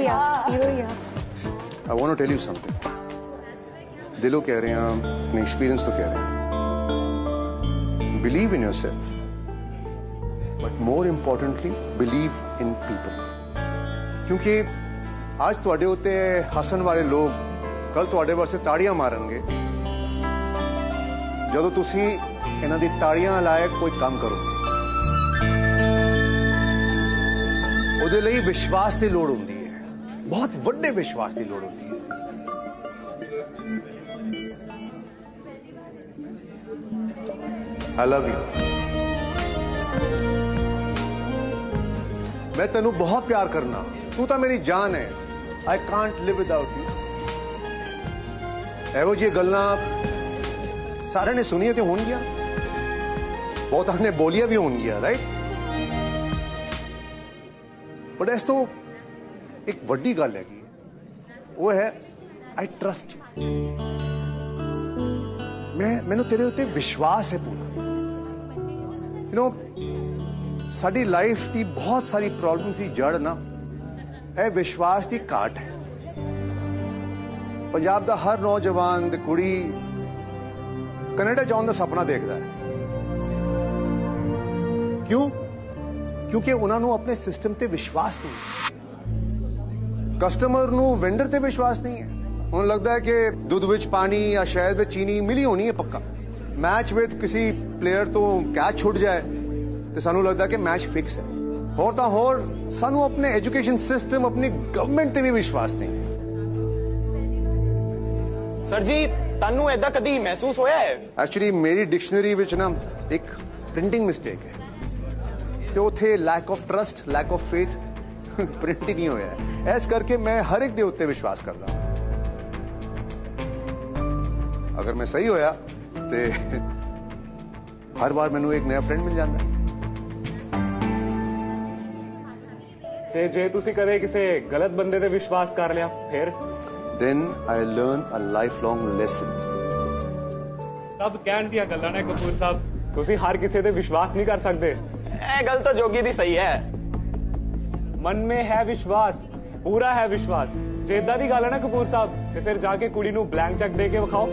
Speaker 7: I want tell you something दिलो कह रहे हैं अपने एक्सपीरियंस तो कह रहे हैं। Believe in yourself more importantly believe in people ਕਿਉਂਕਿ ਅੱਜ ਤੁਹਾਡੇ ਉੱਤੇ ਹੱਸਣ ਵਾਲੇ ਲੋਕ ਕੱਲ ਤੁਹਾਡੇ ਵਾਸਤੇ ਤਾੜੀਆਂ ਮਾਰਨਗੇ ਜਦੋਂ ਤੁਸੀਂ ਇਹਨਾਂ ਦੀ ਤਾੜੀਆਂ ਲਾਇਕ ਕੋਈ ਕੰਮ ਕਰੋਗੇ ਉਹਦੇ ਲਈ ਵਿਸ਼ਵਾਸ ਦੀ ਲੋੜ ਹੁੰਦੀ ਹੈ ਬਹੁਤ ਵੱਡੇ ਵਿਸ਼ਵਾਸ ਦੀ ਲੋੜ ਹੁੰਦੀ ਹੈ मैं तेन बहुत प्यार करना। तू तो मेरी जान है। I can't live without you एवो जी गल सारे ने सुनिए तो हो गया। बहुत ने बोलिया भी हो गया राइट बट इस तो एक वही गल है वो है आई ट्रस्ट मैं मैनू तेरे उत्ते विश्वास है पूरा। यू you नो know, ਸਾਡੀ ਲਾਈਫ ਦੀ ਬਹੁਤ ਸਾਰੀ ਪ੍ਰੋਬਲਮਸ ਦੀ ਜੜ ਨਾ ਇਹ ਵਿਸ਼ਵਾਸ ਦੀ ਘਾਟ ਹੈ ਪੰਜਾਬ ਦਾ ਹਰ ਨੌਜਵਾਨ ਤੇ ਕੁੜੀ ਕੈਨੇਡਾ ਜਾਣ ਦਾ ਸੁਪਨਾ ਦੇਖਦਾ ਹੈ ਕਿਉਂ ਕਿਉਂਕਿ ਉਹਨਾਂ ਨੂੰ ਆਪਣੇ ਸਿਸਟਮ ਤੇ ਵਿਸ਼ਵਾਸ ਨਹੀਂ ਕਸਟਮਰ ਨੂੰ ਵੈਂਡਰ ਤੇ ਵਿਸ਼ਵਾਸ ਨਹੀਂ ਹੈ ਉਹਨੂੰ ਲੱਗਦਾ ਹੈ ਕਿ ਦੁੱਧ ਵਿੱਚ ਪਾਣੀ ਜਾਂ ਸ਼ਹਿਦ ਵਿੱਚ ਚੀਨੀ ਮਿਲੀ ਹੋਣੀ ਹੈ ਪੱਕਾ ਮੈਚ ਵਿੱਚ ਕਿਸੇ ਪਲੇਅਰ ਤੋਂ ਕੈਚ ਛੁੱਟ ਜਾਏ ਤੇ ਸਾਨੂੰ ਲੱਗਦਾ ਕਿ ਮੈਚ ਫਿਕਸ ਹੈ ਹੋਰ ਤਾਂ ਹੋਰ ਸਾਨੂੰ ਆਪਣੇ ਐਜੂਕੇਸ਼ਨ ਸਿਸਟਮ ਆਪਣੀ ਗਵਰਨਮੈਂਟ ਤੇ ਵੀ ਵਿਸ਼ਵਾਸ ਨਹੀਂ ਹੈ
Speaker 9: ਸਰ ਜੀ ਤੁਹਾਨੂੰ ਐਦਾਂ ਕਦੀ ਮਹਿਸੂਸ ਹੋਇਆ ਹੈ
Speaker 7: ਐਕਚੁਅਲੀ ਮੇਰੀ ਡਿਕਸ਼ਨਰੀ ਵਿੱਚ ਨਾ ਇੱਕ ਪ੍ਰਿੰਟਿੰਗ ਮਿਸਟੇਕ ਹੈ ਤੇ ਉਥੇ lack of trust lack of faith print ਹੀ ਨਹੀਂ ਹੋਇਆ ਹੈ। ਇਸ ਕਰਕੇ ਮੈਂ ਹਰ ਇੱਕ ਦੇ ਉੱਤੇ ਵਿਸ਼ਵਾਸ ਕਰਦਾ ਹਾਂ ਅਗਰ ਮੈਂ ਸਹੀ ਹੋਇਆ ਤੇ ਹਰ ਵਾਰ ਮੈਨੂੰ ਇੱਕ ਨਵਾਂ ਫਰੈਂਡ ਮਿਲ ਜਾਂਦਾ
Speaker 10: ਤੇ ਜੇ ਤੁਸੀਂ ਕਦੇ ਕਿਸੇ ਗਲਤ ਬੰਦੇ ਤੇ ਵਿਸ਼ਵਾਸ ਕਰ ਲਿਆ ਫਿਰ
Speaker 7: then I learn a lifelong lesson.
Speaker 10: ਸਭ ਕਹਿਣ ਦੀਆਂ ਗੱਲਾਂ ਨੇ ਕਪੂਰ ਸਾਹਿਬ ਤੁਸੀਂ ਹਰ ਕਿਸੇ ਤੇ ਵਿਸ਼ਵਾਸ ਨਹੀਂ ਕਰ ਸਕਦੇ
Speaker 9: ਇਹ ਗੱਲ ਤਾਂ ਜੋਗੀ ਦੀ ਸਹੀ ਹੈ
Speaker 10: ਮਨ ਮੇ ਹੈ ਵਿਸ਼ਵਾਸ ਪੂਰਾ ਹੈ ਵਿਸ਼ਵਾਸ ਜੇ ਇਦਾਂ ਦੀ ਗੱਲ ਹੈ ਨਾ ਕਪੂਰ ਸਾਹਿਬ ਤੇ ਫਿਰ ਜਾ ਕੇ ਕੁੜੀ ਨੂੰ ਬਲੈਂਕ ਚੈੱਕ ਦੇ ਕੇ ਵਿਖਾਓ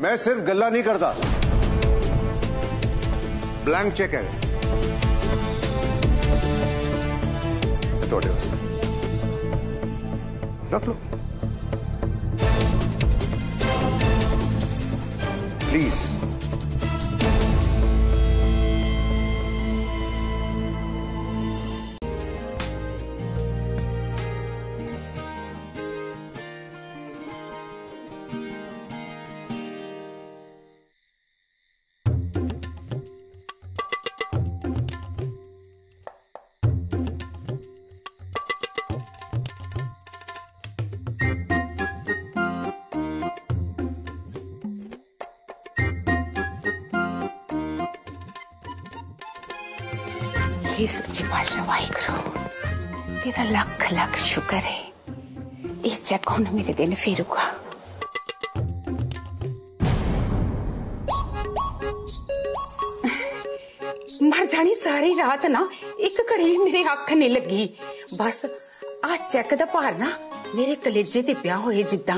Speaker 7: मैं सिर्फ़ गल्ला नहीं करता। ब्लैंक चेक है। तो रख लो। प्लीज़।
Speaker 5: हे सच्चे पाशाह वाहिगुरु तेरा लख लख शुक्र है। इस जगह हूँ मेरे दिन फेरूगा? मर जानी सारी रात ना एक घड़ी भी मेरी अख नहीं लगी। बस आ चेक का भार ना मेरे कलेजे ते पिया होए जिदा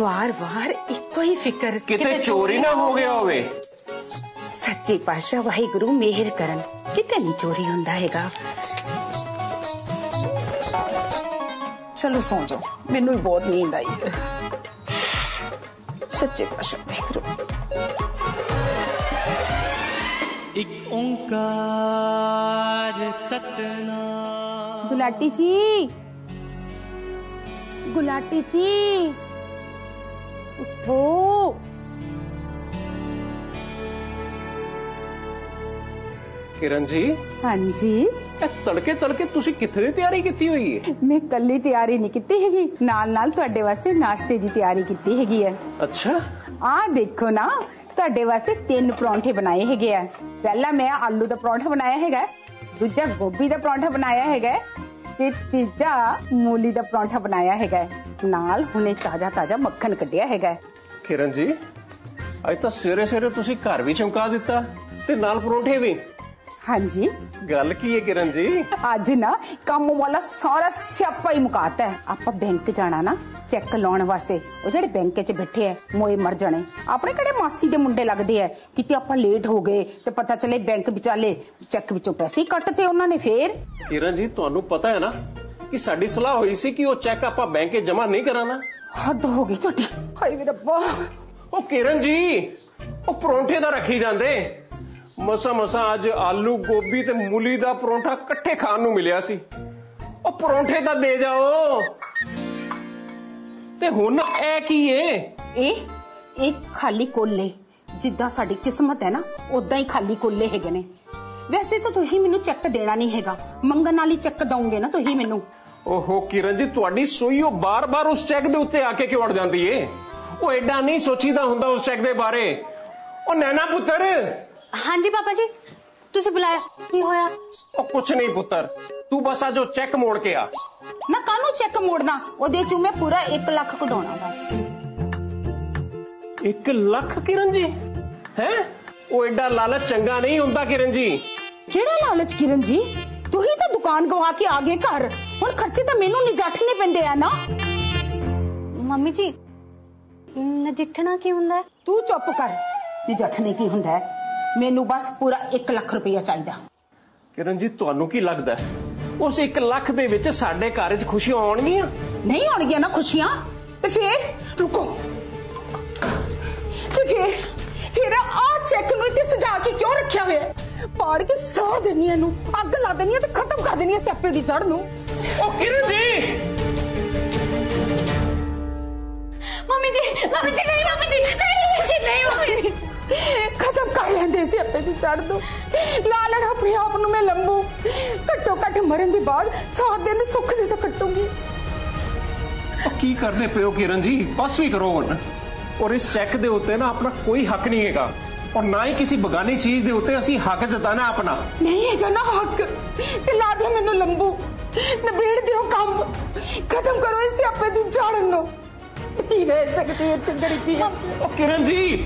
Speaker 5: वार वार इको ही
Speaker 3: फिकर। किते चोरी ना हो गया
Speaker 5: होवे। सच्चे पाशाह वाहिगुरु मेहर करन। ਕਿਤੇ ਨਹੀਂ ਚੋਰੀ ਹੁੰਦਾ ਹੈਗਾ ਚਲੋ ਸੌਂ ਜਾਓ ਮੈਨੂੰ ਵੀ ਬਹੁਤ ਨੀਂਦ ਆਈ ਹੈ ਸੱਚੇ ਪਾਤਸ਼ਾਹ ਵਾਹਿਗੁਰੂ
Speaker 11: ਇੱਕ ਓੰਕਾਰ ਸਤਨਾਮ
Speaker 4: ਗੁਲਾਟੀ ਜੀ ਗੁਲਾਟੀ ਜੀ
Speaker 5: ਓ
Speaker 3: ਕਿਰਨ ਜੀ
Speaker 5: ਹਾਂਜੀ
Speaker 3: ਇਹ ਤੜਕੇ ਤੜਕੇ ਤੁਸੀਂ ਕਿੱਥੇ ਦੀ ਤਿਆਰੀ ਕੀਤੀ ਹੋਈ ਹੈ
Speaker 5: ਮੈਂ ਕੱਲੀ ਤਿਆਰੀ ਨਹੀਂ ਕੀਤੀ ਹੈਗੀ ਨਾਲ ਨਾਲ ਤੁਹਾਡੇ ਵਾਸਤੇ ਨਾਸ਼ਤੇ ਦੀ ਤਿਆਰੀ ਕੀਤੀ ਹੈਗੀ ਹੈ
Speaker 3: ਅੱਛਾ
Speaker 5: ਆਹ ਦੇਖੋ ਨਾ ਤੁਹਾਡੇ ਵਾਸਤੇ ਤਿੰਨ ਪਰੌਂਠੇ ਬਣਾਏ ਹੈਗੇ ਆ ਪਹਿਲਾ ਮੈਂ ਆਲੂ ਦਾ ਪਰੌਂਠਾ ਬਣਾਇਆ ਹੈਗਾ ਦੂਜਾ ਗੋਭੀ ਦਾ ਪਰੌਂਠਾ ਬਣਾਇਆ ਹੈਗਾ ਤੇ ਤੀਜਾ ਮੂਲੀ ਦਾ ਪਰੌਂਠਾ ਬਣਾਇਆ ਹੈਗਾ ਨਾਲ ਹੁਣੇ ਤਾਜ਼ਾ ਤਾਜ਼ਾ ਮੱਖਣ ਕੱਢਿਆ ਹੈਗਾ
Speaker 3: ਕਿਰਨ ਜੀ ਅੱਜ ਤਾਂ ਸਵੇਰੇ ਸਵੇਰੇ ਤੁਸੀਂ ਘਰ ਵੀ ਚਮਕਾ ਦਿੱਤਾ ਤੇ ਨਾਲ ਪਰੌਂਠੇ ਵੀ
Speaker 5: ਹਾਂਜੀ
Speaker 3: ਗੱਲ ਕੀ ਹੈ ਕਿਰਨ ਜੀ
Speaker 5: ਅੱਜ ਨਾ ਕੰਮ ਵਾਲਾ ਸਾਰਾ ਸਿਆਪਾ ਹੀ ਮੁਕਾਤਾ ਹੈ ਆਪਾਂ ਬੈਂਕ ਜਾਣਾ ਨਾ ਚੈੱਕ ਲਾਉਣ ਵਾਸਤੇ ਉਹ ਜਿਹੜੇ ਬੈਂਕ 'ਚ ਬੈਠੇ ਐ ਮੋਏ ਮਰ ਜਾਣੇ ਆਪਣੇ ਕਿਹੜੇ ਮਾਸੀ ਦੇ ਮੁੰਡੇ ਲੱਗਦੇ ਐ ਕਿਤੇ ਆਪਾਂ ਲੇਟ ਹੋ ਗਏ ਤੇ ਪਤਾ ਚੱਲੇ ਬੈਂਕ ਵਿਚਾਲੇ ਚੈੱਕ ਵਿੱਚੋਂ ਪੈਸੇ ਹੀ ਕੱਟਤੇ ਉਹਨਾਂ ਨੇ ਫੇਰ
Speaker 3: ਕਿਰਨ ਜੀ ਤੁਹਾਨੂੰ ਪਤਾ ਹੈ ਨਾ ਕਿ ਸਾਡੀ ਸਲਾਹ ਹੋਈ ਸੀ ਕਿ ਉਹ ਚੈੱਕ ਆਪਾਂ ਬੈਂਕ 'ਚ ਜਮ੍ਹਾਂ ਨਹੀਂ ਕਰਾਣਾ
Speaker 5: ਹੱਦ ਹੋ ਗਈ ਤੁਹਾਡੀ ਹਾਏ ਮੇਰਾ ਰੱਬਾ
Speaker 3: ਉਹ ਕਿਰਨ ਜੀ ਉਹ ਪਰੌਂਠੇ ਦਾ ਰੱਖੀ ਜਾਂਦੇ ਮਸਾ ਮਸਾ ਅੱਜ ਆਲੂ ਗੋਭੀ ਤੇ ਮੂਲੀ ਦਾ ਪਰੌਂਠਾ ਇਕੱਠੇ ਖਾਣ ਨੂੰ ਮਿਲਿਆ ਸੀ। ਉਹ ਪਰੌਂਠੇ ਤਾਂ ਦੇ ਜਾਓ। ਤੇ ਹੁਣ ਇਹ ਕੀ ਏ?
Speaker 5: ਇਹ ਇਹ ਖਾਲੀ ਕੋਲੇ। ਜਿੱਦਾਂ ਸਾਡੀ ਕਿਸਮਤ ਹੈ ਨਾ ਉਦਾਂ ਹੀ ਖਾਲੀ ਕੋਲੇ ਹੈਗੇ ਨੇ। ਵੈਸੇ ਤਾਂ ਤੁਸੀਂ ਮੈਨੂੰ ਚੈੱਕ ਦੇਣਾ ਨਹੀਂ ਹੈਗਾ। ਮੰਗਣ ਹੀ ਚੈੱਕ ਦਵੋਗੇ ਨਾ ਤੁਸੀਂ ਮੈਨੂੰ।
Speaker 3: ਓਹੋ ਕਿਰਨ ਜੀ ਤੁਹਾਡੀ ਸੋਈ ਉਹ ਬਾਰ-ਬਾਰ ਉਸ ਚੈੱਕ ਦੇ ਉੱਤੇ ਆ ਕੇ ਕਿਉਂ ਅੜ ਜਾਂਦੀ ਏ? ਉਹ ਐਡਾ ਨਹੀਂ ਸੋਚੀਦਾ ਹੁੰਦਾ ਉਸ ਚੈੱਕ ਦੇ ਬਾਰੇ। ਉਹ ਨੈਣਾ ਪੁੱਤਰ
Speaker 4: ਹਾਂਜੀ ਪਾਪਾ ਜੀ ਤੁਸੀਂ ਬੁਲਾਇਆ ਕੀ ਹੋਇਆ
Speaker 3: ਉਹ ਕੁਛ ਨਹੀਂ ਪੁੱਤਰ ਤੂੰ ਬਸ ਆ ਜੋ ਚੈੱਕ ਮੋੜ ਕੇ ਆ
Speaker 5: ਨਾ ਕਾਹਨੂੰ ਚੈੱਕ ਮੋੜਨਾ ਉਹਦੇ ਚੋਂ ਮੈਂ ਪੂਰਾ 1 ਲੱਖ ਕਢਾਉਣਾ ਬਸ
Speaker 3: 1 ਲੱਖ ਕਿਰਨ ਜੀ ਹੈ ਉਹ ਐਡਾ ਲਾਲਚ ਚੰਗਾ ਨਹੀਂ ਹੁੰਦਾ ਕਿਰਨ ਜੀ
Speaker 5: ਕਿਹੜਾ ਲਾਲਚ ਕਿਰਨ ਜੀ ਤੁਸੀਂ ਤਾਂ ਦੁਕਾਨ ਗਵਾ ਕੇ ਆ ਗਏ ਘਰ ਹੁਣ ਖਰਚੇ ਤਾਂ ਮੈਨੂੰ ਨਿਜਾਠਣੇ ਪੈਂਦੇ ਆ ਨਾ
Speaker 4: ਮੰਮੀ ਜੀ ਨਜਿੱਠਣਾ ਕੀ ਹੁੰਦਾ ਹੈ?
Speaker 5: ਤੂੰ ਚੁੱਪ ਕਰ ਨਿਜਾਠਣੇ ਕੀ ਹੁੰਦਾ ਹੈ? ਮੈਨੂੰ ਬਸ ਪੂਰਾ 1 ਲੱਖ ਰੁਪਇਆ ਚਾਹੀਦਾ।
Speaker 3: ਕਿਰਨ ਜੀ ਤੁਹਾਨੂੰ ਕੀ ਲੱਗਦਾ ਹੈ? ਉਸ 1 ਲੱਖ ਦੇ ਵਿੱਚ ਸਾਡੇ ਘਰ 'ਚ ਖੁਸ਼ੀਆਂ ਆਉਣਗੀਆਂ?
Speaker 5: ਨਹੀਂ ਆਉਣਗੀਆਂ ਨਾ ਖੁਸ਼ੀਆਂ। ਤੇ ਫੇਰ? ਰੁਕੋ। ਤੇ ਫੇਰ? ਫੇਰ ਆ ਚੈੱਕ ਨੂੰ ਇੱਥੇ ਸਜਾ ਕੇ ਕਿਉਂ ਰੱਖਿਆ ਹੋਇਆ ਹੈ? ਪਾੜ ਕੇ ਸਾੜ ਦੇਣੀ ਇਹਨੂੰ ਅੱਗ ਲਾ ਦੇਣੀ ਹੈ ਤੇ ਖਤਮ ਕਰ ਦੇਣੀ ਹੈ ਸਿਆਪੇ ਦੀ ਜੜ ਨੂੰ।
Speaker 3: ਉਹ ਕਿਰਨ ਜੀ
Speaker 4: ਮੰਮੀ ਜੀ ਮੰਮੀ ਜੀ ਨਹੀਂ ਮੰਮੀ ਜੀ ਨਹੀਂ ਮੰਮੀ ਜੀ ਨਹੀਂ ਮੰਮੀ ਜੀ
Speaker 5: ਖਤਮ ਕਰ ਲੈਂਦੇ ਸੀ ਆਪੇ ਦੀ ਚੜ ਦੋ ਲਾ ਲੈਣ ਆਪਣੇ ਆਪ ਨੂੰ ਮੈਂ ਲੰਬੂ ਘੱਟੋ ਘੱਟ ਮਰਨ ਦੇ ਬਾਅਦ ਚਾਰ ਦਿਨ ਸੁੱਖ ਦੇ ਤਾਂ ਕੱਟੂਗੀ
Speaker 3: ਉਹ ਕੀ ਕਰਦੇ ਪਿਓ ਕਿਰਨ ਜੀ ਬਸ ਵੀ ਕਰੋ ਹੁਣ ਔਰ ਇਸ ਚੈੱਕ ਦੇ ਉੱਤੇ ਨਾ ਆਪਣਾ ਕੋਈ ਹੱਕ ਨਹੀਂ ਹੈਗਾ ਔਰ ਨਾ ਹੀ ਕਿਸੇ ਬਗਾਨੀ ਚੀਜ਼ ਦੇ ਉੱਤੇ ਅਸੀਂ ਹੱਕ ਜਤਾਣਾ ਆਪਣਾ
Speaker 5: ਨਹੀਂ ਹੈਗਾ ਨਾ ਹੱਕ ਤੇ ਲਾ ਦੇ ਮੈਨੂੰ ਲੰਬੂ ਨਬੇੜ ਦਿਓ ਕੰਮ ਖਤਮ ਕਰੋ ਇਸ ਸਿਆਪੇ ਦੀ ਜੜ ਨੂੰ
Speaker 4: किरण जी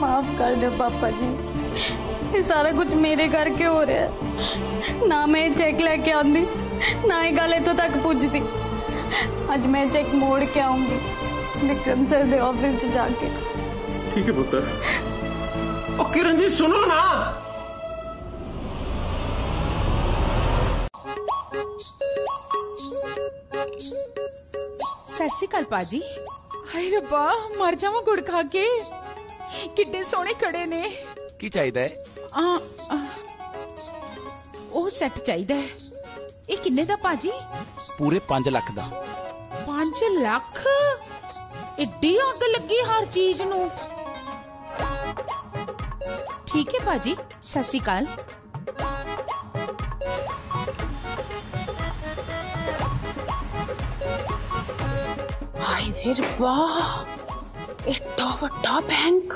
Speaker 4: माफ़ कर दो पापा जी। ये सारा कुछ मेरे करके हो रहा है। ना मैं चेक लेके आती ना ही गल इतों तक पुजती। अज मैं चेक मोड़ के आऊँगी विक्रम सर ऑफ़िस
Speaker 3: जाके। ठीक है पुत्र। किरण जी सुनो ना।
Speaker 12: ਸਤਿ ਸ਼੍ਰੀ ਅਕਾਲ ਪਾਜੀ। ਹਾਏ ਰੱਬਾ ਮਰ ਜਾਵਾਂ ਗੁੜ ਖਾ ਕੇ। ਕਿੱਡੇ ਸੋਹਣੇ ਖੜੇ ਨੇ।
Speaker 11: ਕੀ ਚਾਹੀਦਾ ਹੈ?
Speaker 12: ਆ ਉਹ ਸੈੱਟ ਚਾਹੀਦਾ ਹੈ। ਇਹ ਕਿੰਨੇ ਦਾ ਪਾਜੀ?
Speaker 11: ਪੂਰੇ 5 ਲੱਖ ਦਾ।
Speaker 12: 5 ਲੱਖ? ਏਡੀ ਅੱਗ ਲੱਗੀ ਹਰ ਚੀਜ਼ ਨੂੰ। ਠੀਕ ਹੈ ਪਾਜੀ ਸਤਿ ਸ਼੍ਰੀ ਅਕਾਲ।
Speaker 5: ਹਾਏ ਫਿਰ ਵਾਹ ਏਡਾ ਵੱਡਾ ਬੈਂਕ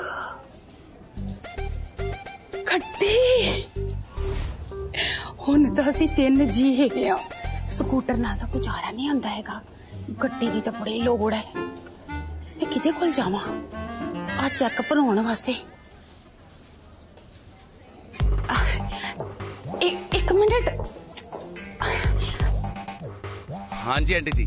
Speaker 5: ਖੱਟੀ ਹੁਣ ਤਾਂ ਅਸੀਂ ਤਿੰਨ ਜੀ ਹੈਗੇ ਆ ਸਕੂਟਰ ਨਾਲ ਤਾਂ ਗੁਜ਼ਾਰਾ ਨਹੀਂ ਹੁੰਦਾ ਹੈਗਾ ਗੱਡੀ ਦੀ ਤਾਂ ਬੜੀ ਲੋੜ ਹੈ ਮੈਂ ਕਿਹਦੇ ਕੋਲ ਜਾਵਾਂ ਆ ਚੈੱਕ ਬਣਾਉਣ ਵਾਸਤੇ ਆਹ, ਇੱਕ ਇੱਕ ਮਿੰਟ
Speaker 11: ਹਾਂਜੀ ਆਂਟੀ ਜੀ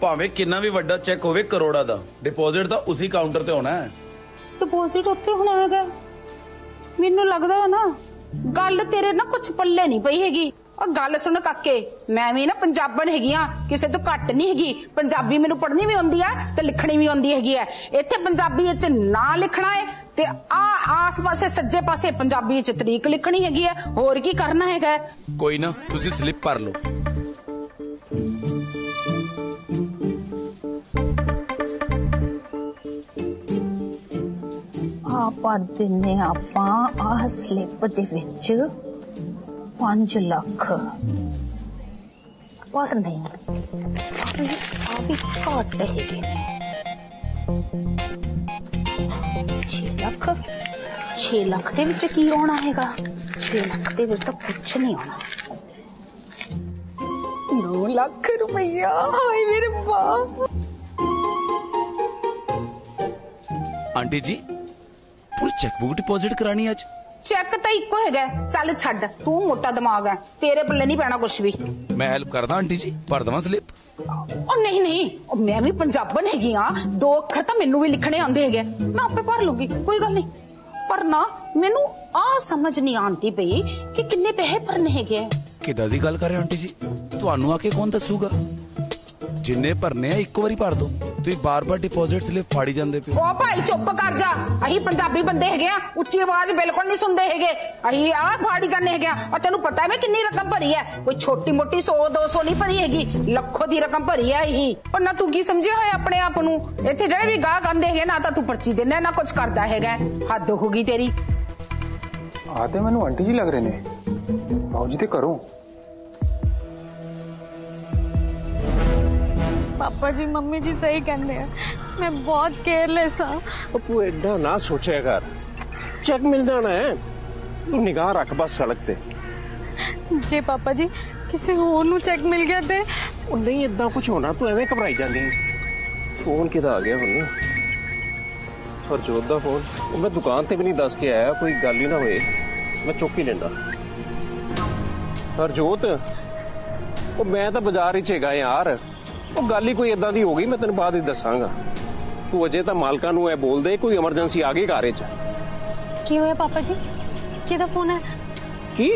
Speaker 11: ਭਾਵੇਂ ਕਿੰਨਾ ਵੀ ਵੱਡਾ ਚੈੱਕ ਹੋਵੇ ਕਰੋੜਾ ਦਾ ਡਿਪੋਜ਼ਿਟ ਤਾਂ ਉਸੇ ਕਾਊਂਟਰ ਤੇ ਹੋਣਾ ਹੈ।
Speaker 5: ਡਿਪੋਜ਼ਿਟ ਉੱਥੇ ਹੋਣਾ ਹੈਗਾ। ਮੈਨੂੰ ਲੱਗਦਾ ਹੈ ਨਾ ਗੱਲ ਤੇਰੇ ਨਾ ਕੁਝ ਪੱਲੇ ਨਹੀਂ ਪਈ ਹੈਗੀ। ਉਹ ਗੱਲ ਸੁਣ ਕਾਕੇ ਮੈਂ ਵੀ ਨਾ ਪੰਜਾਬਣ ਹੈਗੀ ਆ ਕਿਸੇ ਤੋਂ ਘੱਟ ਨਹੀਂ ਹੈਗੀ। ਪੰਜਾਬੀ ਮੈਨੂੰ ਪੜ੍ਹਨੀ ਵੀ ਆਉਂਦੀ ਆ ਤੇ ਲਿਖਣੀ ਵੀ ਆਉਂਦੀ ਹੈਗੀ ਆ ਇੱਥੇ ਪੰਜਾਬੀ ਵਿੱਚ ਨਾਂ ਲਿਖਣਾ ਹੈ ਤੇ ਆ ਆਸ-ਪਾਸੇ ਸੱਜੇ ਪਾਸੇ ਪੰਜਾਬੀ ਵਿੱਚ ਤਰੀਕ ਲਿਖਣੀ ਹੈਗੀ ਆ ਹੋਰ ਕੀ ਕਰਨਾ ਹੈਗਾ?
Speaker 11: ਕੋਈ ਨਾ ਤੁਸੀਂ ਸਲਿੱਪ ਭਰ ਲਓ।
Speaker 5: ਆ ਭਰ ਦਿੰਨੇ ਆਪਾਂ ਆ ਸਲਿੱਪ ਦੇ ਵਿੱਚ 5 ਲੱਖ ਪਰ ਨਹੀਂ ਆ ਵੀ ਘੱਟ ਹੈਗੇ 6 ਲੱਖ 6 ਲੱਖ ਦੇ ਵਿੱਚ ਕੀ ਆਉਣਾ ਹੈਗਾ 6 ਲੱਖ ਦੇ ਵਿੱਚ ਤਾਂ ਕੁਝ ਨਹੀਂ ਆਉਣਾ 9 ਲੱਖ ਰੁਪਈਆ ਹਾਏ ਮੇਰੇ ਬਾਪ
Speaker 11: ਆਂਟੀ ਜੀ ਪੂਰੀ ਚੈੱਕਬੁੱਕ ਡਿਪੋਜ਼ਿਟ ਕਰਾਣੀ ਅੱਜ?
Speaker 5: ਚੈੱਕ ਤਾਂ ਇੱਕੋ ਹੈਗਾ ਚੱਲ ਛੱਡ ਤੂੰ ਮੋਟਾ ਦਿਮਾਗ ਹੈ। ਤੇਰੇ ਪੱਲੇ ਨਹੀਂ ਪੈਣਾ ਕੁਝ ਵੀ।
Speaker 11: ਮੈਂ ਹੈਲਪ ਕਰਦਾ ਆਂਟੀ ਜੀ ਭਰ ਦੇਵਾਂ ਸਲਿੱਪ
Speaker 5: ਉਹ ਨਹੀਂ ਨਹੀਂ। ਉਹ ਮੈਂ ਵੀ ਪੰਜਾਬਣ ਹੈਗੀ ਆ ਦੋ ਅੱਖਰ ਤਾਂ ਮੈਨੂੰ ਵੀ ਲਿਖਣੇ ਆਉਂਦੇ ਹੈਗੇ। ਮੈਂ ਆਪੇ ਭਰ ਲੂੰਗੀ ਕੋਈ ਗੱਲ ਨਹੀਂ। ਪਰ ਨਾ ਮੈਨੂੰ ਆ ਸਮਝ ਨਹੀਂ ਆਉਂਦੀ ਪਈ ਕਿ ਕਿੰਨੇ ਪੈਸੇ ਭਰਨੇ ਹੈਗੇ।
Speaker 11: ਕਿੱਦਾਂ ਦੀ ਗੱਲ ਕਰ ਰਹੇ ਆਂਟੀ ਜੀ? ਤੁਹਾਨੂੰ ਆ ਕੇ ਕੌਣ ਦੱਸੂਗਾ? ਜਿੰਨੇ ਭਰਨੇ ਆ ਇੱਕੋ ਵਾਰੀ ਭਰ ਦਿਓ। ਤੁਸੀਂ ਬਾਰ-ਬਾਰ ਡਿਪੋਜ਼ਿਟ ਸਲਿੱਪ ਫਾੜੀ ਜਾਂਦੇ ਪਿਓ
Speaker 5: ਉਹ ਭਾਈ ਚੁੱਪ ਕਰ ਜਾ ਅਸੀਂ ਪੰਜਾਬੀ ਬੰਦੇ ਹੈਗੇ ਆ ਉੱਚੀ ਆਵਾਜ਼ ਬਿਲਕੁਲ ਨਹੀਂ ਸੁਣਦੇ ਹੈਗੇ ਅਸੀਂ ਆ ਫਾੜੀ ਜਾਂਦੇ ਹੈਗੇ ਆ ਔਰ ਤੈਨੂੰ ਪਤਾ ਹੈ ਮੈਂ ਕਿੰਨੀ ਰਕਮ ਭਰੀ ਹੈ ਕੋਈ ਛੋਟੀ ਮੋਟੀ 100 200 ਨਹੀਂ ਭਰੀ ਹੈਗੀ ਲੱਖੋ ਦੀ ਰਕਮ ਭਰੀ ਹੈ ਅਸੀਂ ਪਰ ਨਾ ਤੂੰ ਕੀ ਸਮਝਿਆ ਹੋਇਆ ਆਪਣੇ ਆਪ ਨੂੰ ਇੱਥੇ ਜਿਹੜੇ ਵੀ ਗਾਹਕ ਆਂਦੇ ਹੈਗੇ ਨਾ ਤਾਂ ਤੂੰ ਪਰਚੀ ਦਿੰਦਾ ਨਾ ਕੁਝ ਕਰਦਾ ਹੈਗਾ ਹੱਦ ਹੋ ਗਈ ਤੇਰੀ
Speaker 13: ਆ ਤੇ ਮੈਨੂੰ ਆਂਟੀ ਜੀ ਲੱਗ ਰਹੇ ਨੇ ਬਾਊ ਜੀ ਤੇ ਕਰੋ
Speaker 2: ਪਾਪਾ ਜੀ ਮੰਮੀ ਜੀ ਸਹੀ ਕਹਿੰਦੇ ਆ ਮੈਂ ਬਹੁਤ ਕੇਅਰਲੈਸ ਆ
Speaker 3: ਉਹ ਤੂੰ ਐਡਾ ਨਾ ਸੋਚਿਆ ਕਰ ਚੈੱਕ ਮਿਲ ਜਾਣਾ ਹੈ ਤੂੰ ਨਿਗਾਹ ਰੱਖ ਬਸ ਸੜਕ ਤੇ
Speaker 2: ਜੇ ਪਾਪਾ ਜੀ ਕਿਸੇ ਹੋਰ ਨੂੰ ਚੈੱਕ ਮਿਲ ਗਿਆ ਤੇ
Speaker 3: ਉਹ ਨਹੀਂ ਇਦਾਂ ਕੁਝ ਹੋਣਾ ਤੂੰ ਐਵੇਂ ਘਬਰਾਈ ਜਾਂਦੀ ਹੈ। ਫੋਨ ਕਿਦਾ ਆ ਗਿਆ ਹੁਣ ਹਰਜੋਤ ਦਾ ਫੋਨ ਉਹ ਮੈਂ ਦੁਕਾਨ ਤੇ ਵੀ ਨਹੀਂ ਦੱਸ ਕੇ ਆਇਆ ਕੋਈ ਗੱਲ ਹੀ ਨਾ ਹੋਏ ਮੈਂ ਚੁੱਕ ਹੀ ਲੈਂਦਾ ਹਰਜੋਤ ਉਹ ਮੈਂ ਤਾਂ ਬਾਜ਼ਾਰ ਵਿੱਚ ਹੈਗਾ ਯਾਰ ਉਹ ਗੱਲ ਹੀ ਕੋਈ ਇਦਾਂ ਦੀ ਹੋ ਗਈ ਮੈਂ ਤੈਨੂੰ ਬਾਅਦ ਵਿੱਚ ਦੱਸਾਂਗਾ ਤੂੰ ਅਜੇ ਤਾਂ ਮਾਲਕਾਂ ਨੂੰ ਇਹ ਬੋਲ ਦੇ ਕੋਈ ਐਮਰਜੈਂਸੀ ਆ ਗਈ ਘਰ ਵਿੱਚ
Speaker 2: ਕੀ ਹੋਇਆ ਪਾਪਾ ਜੀ ਕਿਹਦਾ ਫੋਨ ਹੈ
Speaker 3: ਕੀ